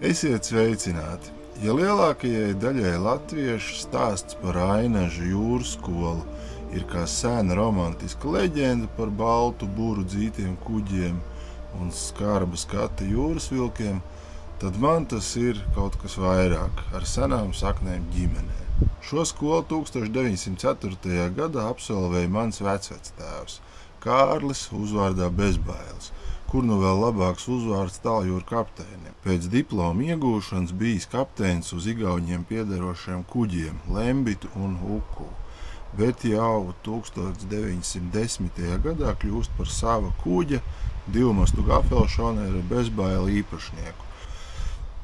Esiet sveicināti! Ja lielākajai daļai latviešu stāsts par Ainažu jūras skolu ir kā sena romantiska leģenda par baltu būru dzītiem kuģiem un skarba skata jūras vilkiem, tad man tas ir kaut kas vairāk ar senām saknēm ģimenē. Šo skolu 1904. gadā absolvēja mans vecvectēvs Kārlis uzvārdā Bezbailes – kur nu vēl labāks uzvārds tāljūra kapteinim. Pēc diploma iegūšanas bijis kapteinis uz Igauniem piederošiem kuģiem Lembitu un Uku, bet jau 1910. gadā kļūst par sava kuģa divmastu gafelšonera bezbaila īpašnieku.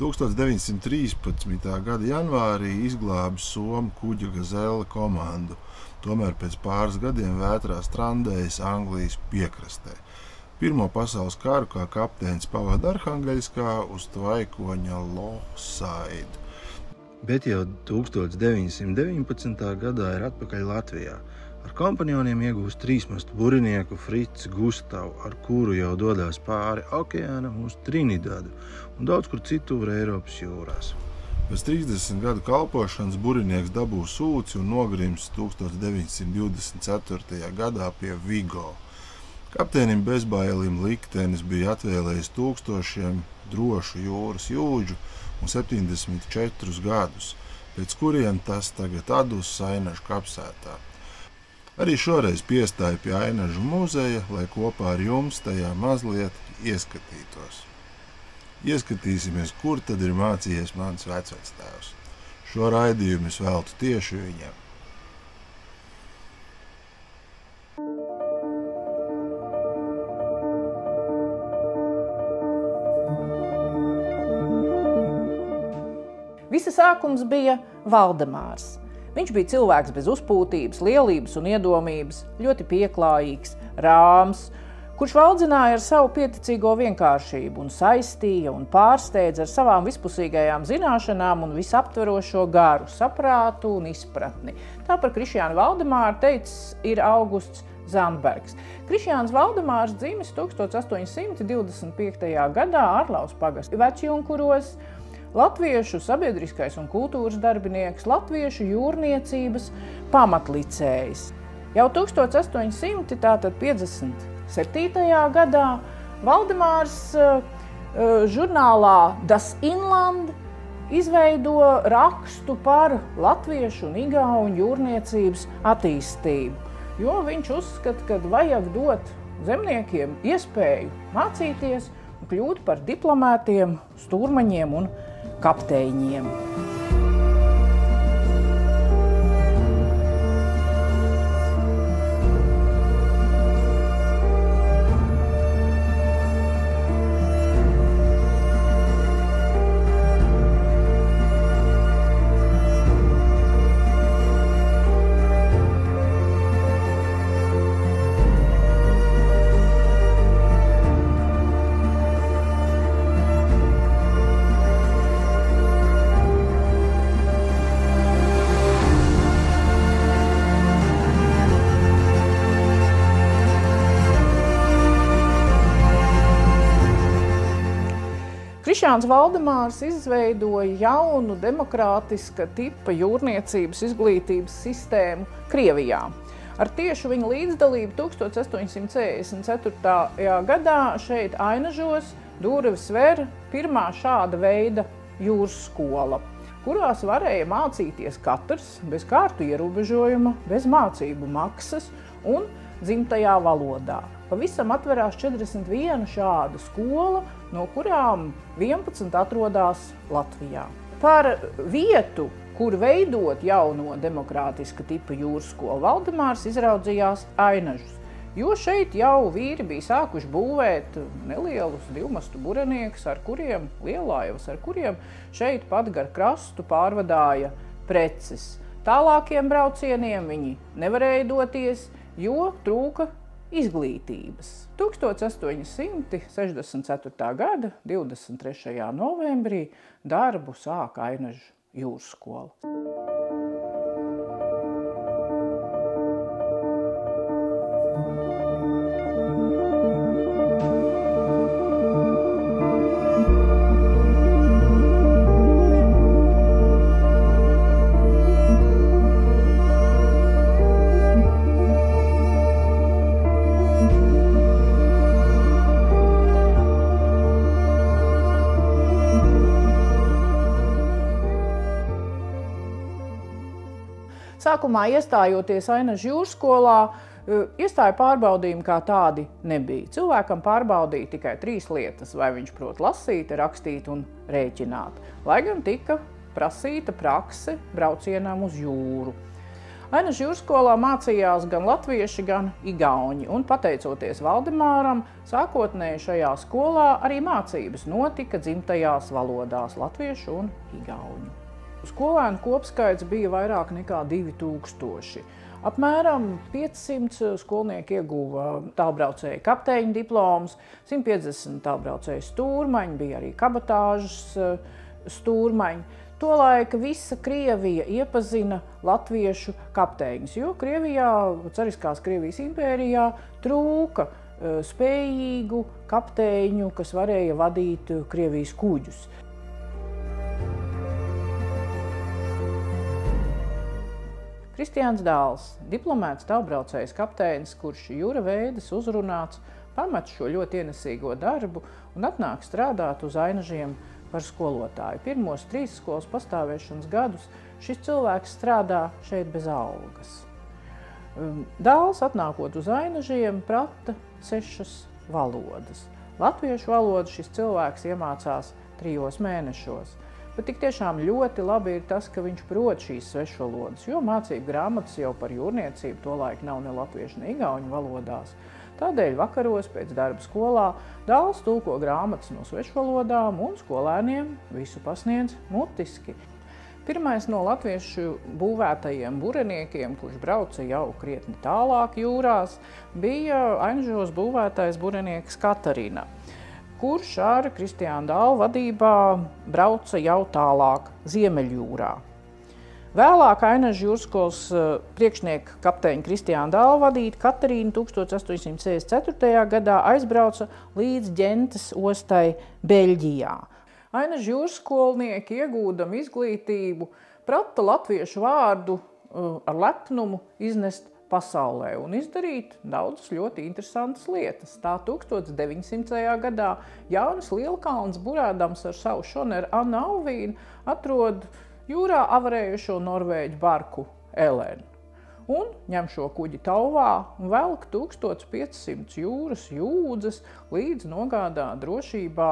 1913. gada janvārī izglāba Somu kuģa gazela komandu, tomēr pēc pāris gadiem vētrā strandējas Anglijas piekrastē. Pirmo pasaules karu kā kapteinis pavada Arhangaļskā uz tvaikoņa Lohsaidu. Bet jau 1919. gadā ir atpakaļ Latvijā. Ar kompanioniem iegūst trīsmastu burinieku Fritz Gustavu, ar kuru jau dodas pāri okeānam uz Trinidadu un daudz kur citur Eiropas jūrās. Pēc 30 gadu kalpošanas burinieks dabū sūci un nogrims 1924. gadā pie Vigo. Kapteinim bezbailim liktenis bija atvēlējis tūkstošiem drošu jūras jūdžu un 74 gadus, pēc kuriem tas tagad atdus Ainažu kapsētā. Arī šoreiz piestāju pie Ainažu muzeja, lai kopā ar jums tajā mazliet ieskatītos. Ieskatīsimies, kur tad ir mācījies mans vecvectēvs. Šo raidījumu es veltu tieši viņam. Visa sākums bija Valdemārs. Viņš bija cilvēks bez uzpūtības, lielības un iedomības, ļoti pieklājīgs, rāms, kurš valdzināja ar savu pieticīgo vienkāršību un saistīja un pārsteidza ar savām vispusīgajām zināšanām un visaptverošo garu, saprātu un izpratni. Tā par Krišjānu Valdemāru teicis ir Augusts Zandbergs. Krišjāns Valdemārs dzimis 1825. gadā Arlaus pagastu vecjunkuros, Latviešu sabiedriskais un kultūras darbinieks, Latviešu jūrniecības pamatlicējs. Jau 1857. gadā Valdemārs uh, žurnālā Das Inland izveido rakstu par latviešu un igauņu jūrniecības attīstību, jo viņš uzskata, ka vajag dot zemniekiem iespēju mācīties un kļūt par diplomātiem, stūrmaņiem un kapteiņiem. Krišāns Valdemārs izveidoja jaunu demokrātiska tipa jūrniecības izglītības sistēmu Krievijā. Ar tiešu viņa līdzdalību 1864. gadā šeit Ainažos durvis ver pirmā šāda veida jūras skola, kurās varēja mācīties katrs bez kārtu ierobežojuma, bez mācību maksas un dzimtajā valodā. Pavisam atverās 41 šāda skola, no kurām 11 atrodas Latvijā. Par vietu, kur veidot jauno demokrātiska tipa jūras skolu, Valdemārs izraudzījās ainažus. Jo šeit jau vīri bija sākuši būvēt nelielus divmastu bureniekus, ar kuriem, lielājus, ar kuriem šeit pat gar krastu pārvadāja preces. Tālākiem braucieniem viņi nevarēja doties, jo trūka izglītības. 1864. gada 23. novembrī darbu sāka Ainažu jūras skola. Sākumā iestājoties Ainas jūras skolā, e, iestāja pārbaudījumi kā tādi nebija. Cilvēkam pārbaudīja tikai trīs lietas, vai viņš prot lasīt, rakstīt un rēķināt. Lai gan tika prasīta prakse braucienām uz jūru. Ainas jūrskolā mācījās gan latvieši, gan igauņi, un pateicoties Valdemāram, sākotnēji šajā skolā arī mācības notika dzimtajās valodās - latviešu un igauņu. Skolēnu kopskaits bija vairāk nekā 2000. Apmēram 500 skolnieki ieguva tālbraucēju kapteiņa diplomus, 150 tālbraucēju stūrmaņi, bija arī kabatāžas eh, stūrmaņi. Tolaik visa Krievija iepazina latviešu kapteiņus, jo Krievijā, Cariskās Krievijas impērijā, trūka eh, spējīgu kapteiņu, kas varēja vadīt Krievijas kuģus. Kristiāns Dāls, diplomēts tālbraucējs kapteinis, kurš jūra veidas uzrunāts, pamet šo ļoti ienesīgo darbu un atnāk strādāt uz ainažiem par skolotāju. Pirmos trīs skolas pastāvēšanas gadus šis cilvēks strādā šeit bez algas. Um, Dāls atnākot uz ainažiem prata sešas valodas. Latviešu valodu šis cilvēks iemācās trijos mēnešos. Bet tik tiešām ļoti labi ir tas, ka viņš prot šīs svešvalodas, jo mācību grāmatas jau par jūrniecību tolaik nav ne latviešu, ne igauņu valodās. Tādēļ vakaros pēc darba skolā dāls tulko grāmatas no svešvalodām un skolēniem visu pasniedz mutiski. Pirmais no latviešu būvētajiem bureniekiem, kurš brauca jau krietni tālāk jūrās, bija Ainžos būvētais burenieks Katarina, kurš ar Kristiānu Dālu vadībā brauca jau tālāk Ziemeļjūrā. Vēlāk Ainaža jūrskolas eh, priekšnieka kapteiņa Kristiāna Dāla vadīta Katarīna 1864. gadā aizbrauca līdz Ģentes ostai Beļģijā. Ainaža jūrskolnieki iegūdam izglītību, prata latviešu vārdu eh, ar lepnumu iznest pasaulē un izdarīt daudzas ļoti interesantas lietas. Tā 1900. gadā Jānis Lielkalns, burēdams ar savu šoneru Annu Alvīnu, atrod jūrā avarējušo norvēģu barku Elēnu. Un ņem šo kuģi tauvā un velk 1500 jūras jūdzes līdz nogādā drošībā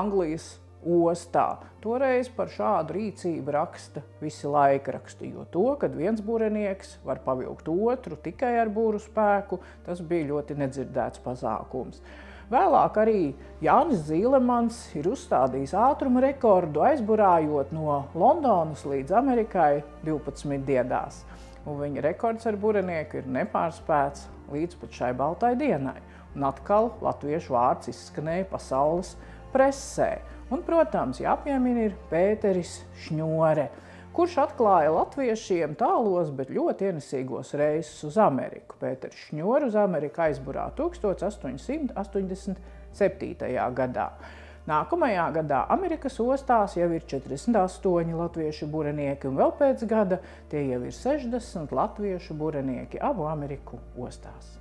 Anglijas ostā. Toreiz par šādu rīcību raksta visi laikraksti, jo to, kad viens burenieks var pavilkt otru tikai ar būru spēku, tas bija ļoti nedzirdēts pasākums. Vēlāk arī Jānis Zīlemans ir uzstādījis ātruma rekordu, aizburājot no Londonas līdz Amerikai 12 dienās. Un viņa rekords ar burenieku ir nepārspēts līdz pat šai baltai dienai. Un atkal latviešu vārds izskanēja pasaules presē. Un, protams, jāpiemina ir Pēteris Šņore kurš atklāja latviešiem tālos, bet ļoti ienesīgos reisus uz Ameriku. Pēters Šņūra uz Ameriku aizburā 1887. gadā. Nākamajā gadā Amerikas ostās jau ir 48 latviešu burenieki, un vēl pēc gada tie jau ir 60 latviešu burenieki abu Ameriku ostās.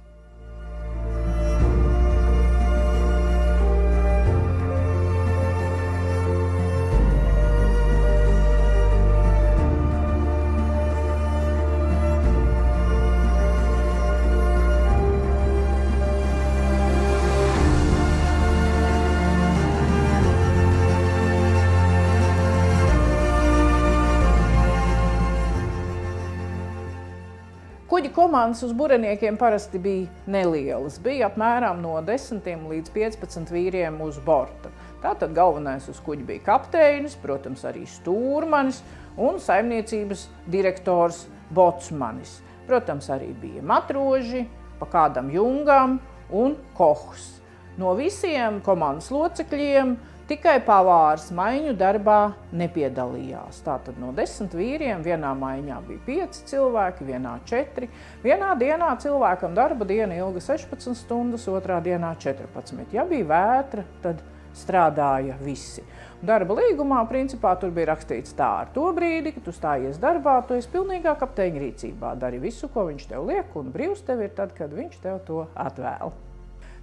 Kuģi komandas uz bureniekiem parasti bija nelielas. Bija apmēram no 10 līdz 15 vīriem uz borta. Tātad galvenais uz kuģa bija kapteinis, protams, arī stūrmanis un saimniecības direktors Botsmanis. Protams, arī bija matroži, pa kādam jungam un kohs. No visiem komandas locekļiem Tikai pavārs maiņu darbā nepiedalījās. Tātad no desmit vīriem vienā maiņā bija pieci cilvēki, vienā četri. Vienā dienā cilvēkam darba diena ilga 16 stundas, otrā dienā 14. Ja bija vētra, tad strādāja visi. Darba līgumā principā tur bija rakstīts tā, ar to brīdi, kad tu stājies darbā, tu esi pilnīgā kapteiņa rīcībā. Dari visu, ko viņš tev liek, un brīvs tev ir tad, kad viņš tev to atvēl.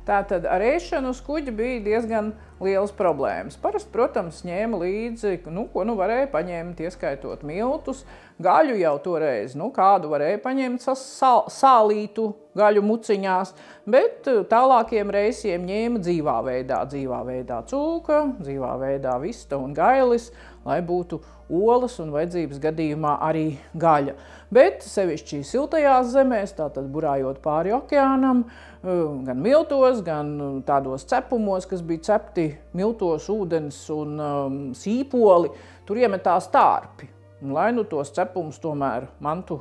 Tātad ar ēšanu uz kuģa bija diezgan liels problēmas. Parasti, protams, ņēma līdzi, nu, ko nu varēja paņemt, ieskaitot miltus, gaļu jau toreiz, nu, kādu varēja paņemt sal, sālītu gaļu muciņās, bet eh, tālākiem reisiem ņēma dzīvā veidā, dzīvā veidā cūka, dzīvā veidā vista un gailis, lai būtu olas un vajadzības gadījumā arī gaļa. Bet sevišķi siltajās zemēs, tātad burājot pāri okeānam, uh, gan miltos, gan uh, tādos cepumos, kas bija cepti miltos, ūdens un um, sīpoli, tur iemetās tārpi. Un, lai nu tos cepumus tomēr mantu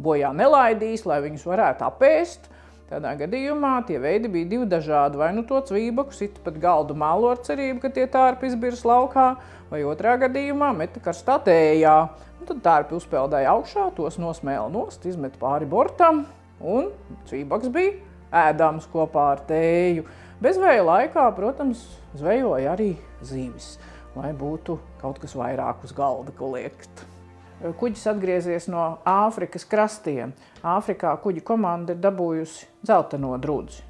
bojā nelaidīs, lai viņus varētu apēst, Tādā gadījumā tie veidi bija divi dažādi. Vai nu to cvībaku sit pat galdu mālo ar cerību, ka tie tārpi izbirs laukā, vai otrā gadījumā meta karstā tējā. Un tad tārpi uzpeldēja augšā, tos nosmēla nost, izmet pāri bortam, un cvībaks bija ēdams kopā ar tēju. Bezvēja laikā, protams, zvejoja arī zīvis, lai būtu kaut kas vairāk uz galda, ko liekt. Kuģis atgriezies no Āfrikas krastiem. Āfrikā kuģa komanda ir dabūjusi dzelteno drudzi.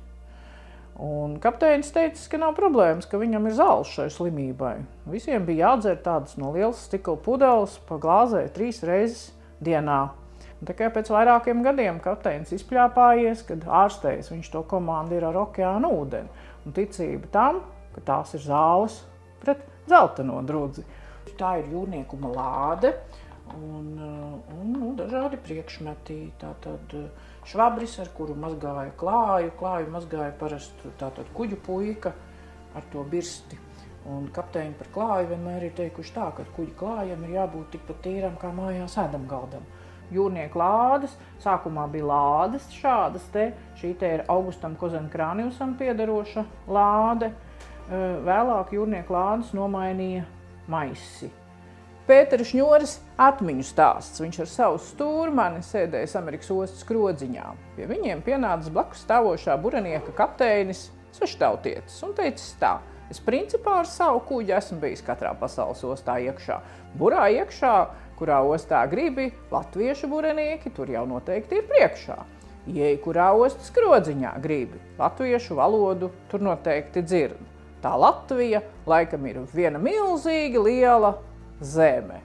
Un kapteinis teica, ka nav problēmas, ka viņam ir zāles šai slimībai. Visiem bija jādzer tādas no lielas stikla pudeles pa glāzē trīs reizes dienā. Un tikai pēc vairākiem gadiem kapteinis izpļāpājies, kad ārstējis viņš to komandu ir ar okeāna ūdeni. Un ticība tam, ka tās ir zāles pret dzelteno drudzi. Tā ir jūrniekuma lāde un, uh, un nu, dažādi priekšmeti. Tātad uh, švabris, ar kuru mazgāja klāju, klāju mazgāja parasti tātad kuģu puika ar to birsti. Un kapteiņi par klāju vienmēr ir teikuši tā, ka kuģa klājam ir jābūt tikpat tīram kā mājās ēdam galdam. Jūrnieku lādes, sākumā bija lādes šādas te, šī te ir Augustam Kozenkrāniusam piedaroša lāde. Uh, vēlāk jūrnieku lādes nomainīja maisi Pēters Šņoris atmiņu stāsts. Viņš ar savu stūrmani sēdējis Amerikas ostas krodziņā. Pie viņiem pienācis blakus stāvošā buranieka kapteinis sveštautietis un teicis tā. Es principā ar savu kuģi esmu bijis katrā pasaules ostā iekšā. Burā iekšā, kurā ostā gribi, latviešu buranieki tur jau noteikti ir priekšā. Ieej, kurā ostas krodziņā gribi, latviešu valodu tur noteikti dzird. Tā Latvija laikam ir viena milzīga liela Zeme.